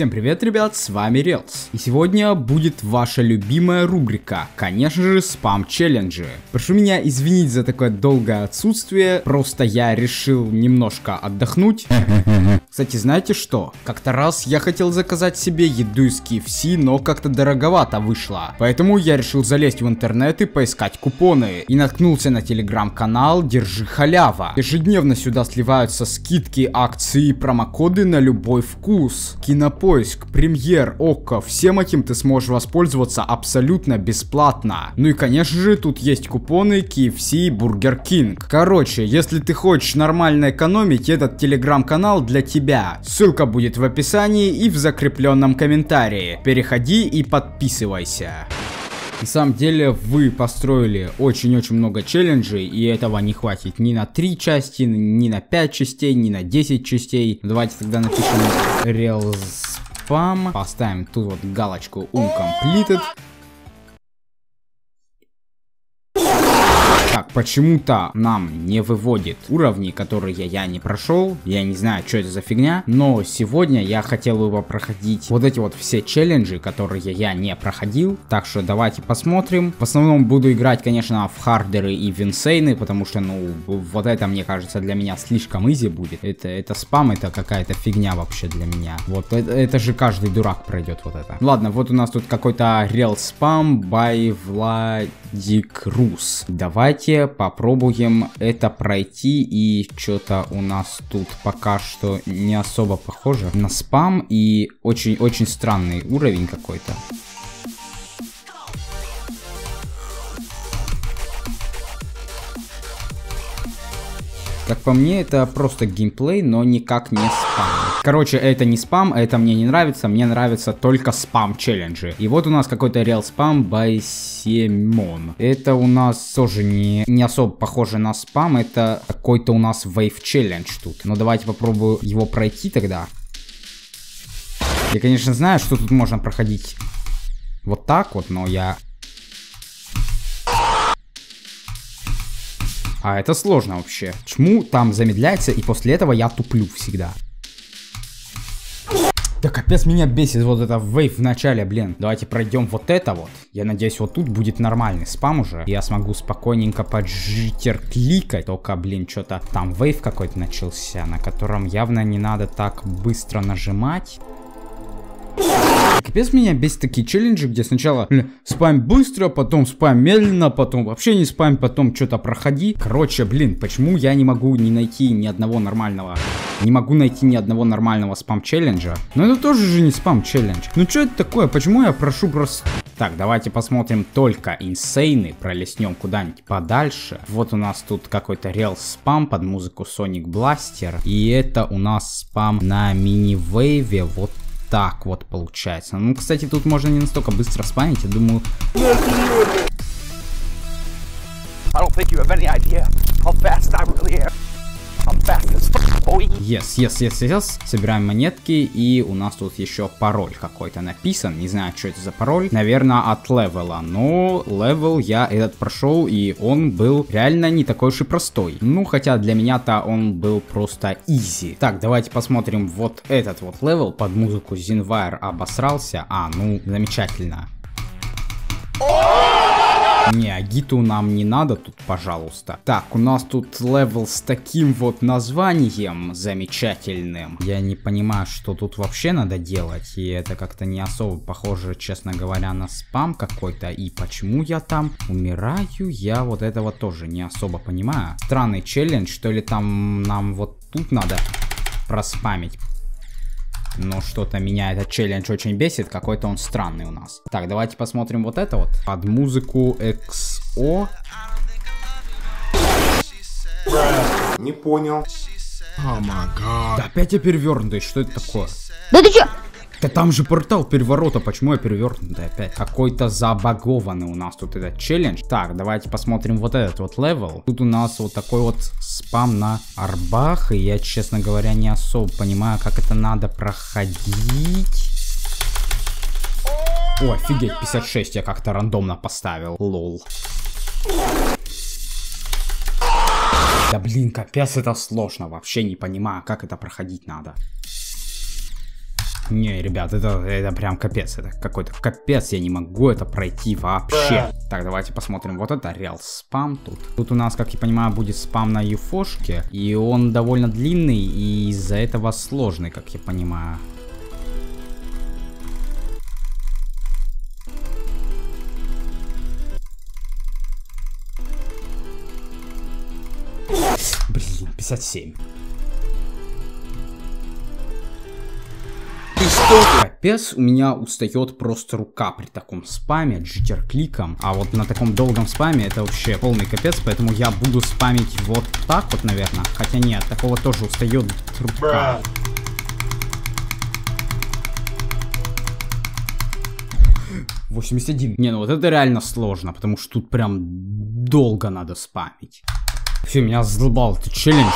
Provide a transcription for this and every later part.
Всем привет, ребят, с вами Релс. И сегодня будет ваша любимая рубрика, конечно же, спам-челленджи. Прошу меня извинить за такое долгое отсутствие, просто я решил немножко отдохнуть. Кстати, знаете что? Как-то раз я хотел заказать себе еду из KFC, но как-то дороговато вышло. Поэтому я решил залезть в интернет и поискать купоны. И наткнулся на телеграм-канал Держи Халява. Ежедневно сюда сливаются скидки, акции и промокоды на любой вкус. Кинопоиск Кинопоиск, Премьер, Окко, всем этим ты сможешь воспользоваться абсолютно бесплатно. Ну и конечно же тут есть купоны KFC и Burger King. Короче, если ты хочешь нормально экономить, этот телеграм-канал для тебя. Ссылка будет в описании и в закрепленном комментарии. Переходи и подписывайся. На самом деле вы построили очень-очень много челленджей, и этого не хватит ни на 3 части, ни на 5 частей, ни на 10 частей. Давайте тогда напишем Reels спам. Поставим тут вот галочку Uncompleted. Почему-то нам не выводит уровни, которые я не прошел. Я не знаю, что это за фигня. Но сегодня я хотел бы проходить вот эти вот все челленджи, которые я не проходил. Так что давайте посмотрим. В основном буду играть, конечно, в хардеры и винсейны, потому что, ну, вот это, мне кажется, для меня слишком изи будет. Это, это спам, это какая-то фигня вообще для меня. Вот, это, это же каждый дурак пройдет вот это. Ладно, вот у нас тут какой-то real спам by Владик Рус. Давайте попробуем это пройти. И что-то у нас тут пока что не особо похоже на спам. И очень-очень странный уровень какой-то. Как по мне, это просто геймплей, но никак не спам. Короче, это не спам, это мне не нравится, мне нравятся только спам челленджи. И вот у нас какой-то реал спам by Simon. Это у нас тоже не, не особо похоже на спам, это какой-то у нас wave челлендж тут. Но давайте попробую его пройти тогда. Я, конечно, знаю, что тут можно проходить вот так вот, но я А это сложно вообще. Чему там замедляется, и после этого я туплю всегда. Да капец меня бесит вот это вейв в начале, блин. Давайте пройдем вот это вот. Я надеюсь, вот тут будет нормальный спам уже. Я смогу спокойненько поджитер кликать. Только, блин, что-то там вейв какой-то начался, на котором явно не надо так быстро нажимать. Капец меня бесит такие челленджи, где сначала бля, спам быстро, потом спам медленно, потом вообще не спам, потом что-то проходи. Короче, блин, почему я не могу не найти ни одного нормального... Не могу найти ни одного нормального спам-челленджа. Но это тоже же не спам-челлендж. Ну что это такое? Почему я прошу просто... Так, давайте посмотрим только инсейны, пролеснем куда-нибудь подальше. Вот у нас тут какой-то реал спам под музыку Sonic Blaster. И это у нас спам на мини-вейве. Вот так вот получается. Ну, кстати, тут можно не настолько быстро спамить, я думаю... I don't think you have any idea how fast I really am. Yes, yes, yes, yes. Собираем монетки, и у нас тут еще пароль какой-то написан. Не знаю, что это за пароль. Наверное, от level а. Но level я этот прошел, и он был реально не такой уж и простой. Ну, хотя для меня-то он был просто easy. Так, давайте посмотрим вот этот вот level под музыку Zinwire обосрался. А, ну, замечательно. Не, агиту нам не надо тут, пожалуйста. Так, у нас тут level с таким вот названием замечательным. Я не понимаю, что тут вообще надо делать. И это как-то не особо похоже, честно говоря, на спам какой-то. И почему я там умираю, я вот этого тоже не особо понимаю. Странный челлендж, что ли там нам вот тут надо проспамить. Но что-то меня этот челлендж очень бесит, какой-то он странный у нас. Так, давайте посмотрим вот это вот. Под музыку XO. Не понял. О, oh Да опять я перевернутый, что это такое? Да ты чё? Да там же портал переворота, почему я перевернутый опять? Какой-то забагованный у нас тут этот челлендж. Так, давайте посмотрим вот этот вот level. Тут у нас вот такой вот спам на orb ах, и я, честно говоря, не особо понимаю, как это надо проходить. О, офигеть, 56 я как-то рандомно поставил. Lol. Да блин, капец, это сложно. Вообще не понимаю, как это проходить надо. Не, ребят, это, это прям капец, это какой-то капец, я не могу это пройти вообще. Так, давайте посмотрим, вот это реал спам тут. Тут у нас, как я понимаю, будет спам на юфошке, и он довольно длинный, и из-за этого сложный, как я понимаю. Блин, 57. Капец, у меня устает просто рука при таком спаме, джиттер-кликом. А вот на таком долгом спаме это вообще полный капец, поэтому я буду спамить вот так вот, наверное. Хотя нет, такого тоже устает рука. 81. Не, ну вот это реально сложно, потому что тут прям долго надо спамить. Все, меня задолбал этот челлендж.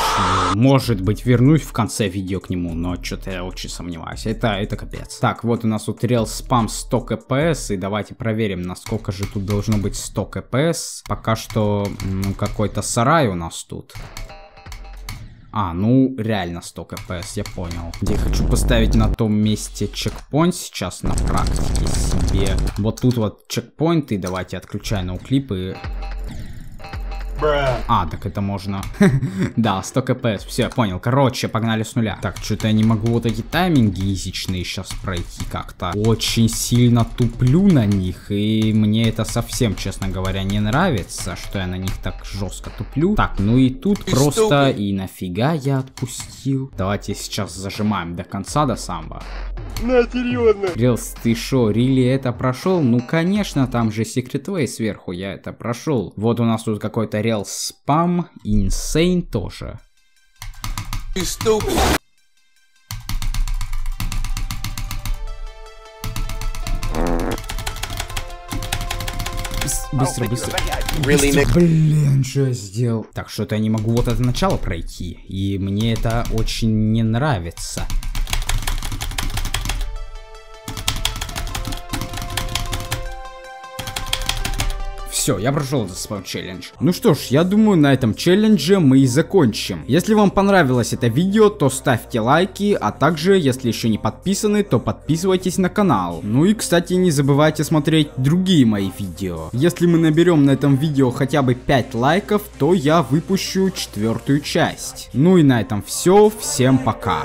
Может быть, вернусь в конце видео к нему, но что-то я очень сомневаюсь. Это, это капец. Так, вот у нас тут рел спам 100 кпс, и давайте проверим, насколько же тут должно быть 100 кпс. Пока что, ну, какой-то сарай у нас тут. А, ну, реально 100 кпс, я понял. Я хочу поставить на том месте чекпоинт сейчас на практике себе. Вот тут вот чекпоинт, и давайте отключай ноуклип и а, так это можно. да, 100 кпс, все, понял. Короче, погнали с нуля. Так, что-то я не могу вот эти тайминги изичные сейчас пройти как-то. Очень сильно туплю на них, и мне это совсем, честно говоря, не нравится, что я на них так жестко туплю. Так, ну и тут просто, и нафига я отпустил. Давайте сейчас зажимаем до конца, до самбо. На, серьезно. Рилс, ты шо, Рили это прошел? Ну, конечно, там же Way сверху, я это прошел. Вот у нас тут какой-то Рел спам, Insane тоже. Быстро, быстро. Really, Блин, что я сделал? Так, что-то я не могу вот это начало пройти. И мне это очень не нравится. Все, я прошел этот спам челлендж. Ну что ж, я думаю на этом челлендже мы и закончим. Если вам понравилось это видео, то ставьте лайки, а также, если еще не подписаны, то подписывайтесь на канал. Ну и, кстати, не забывайте смотреть другие мои видео. Если мы наберем на этом видео хотя бы 5 лайков, то я выпущу четвертую часть. Ну и на этом все, всем пока.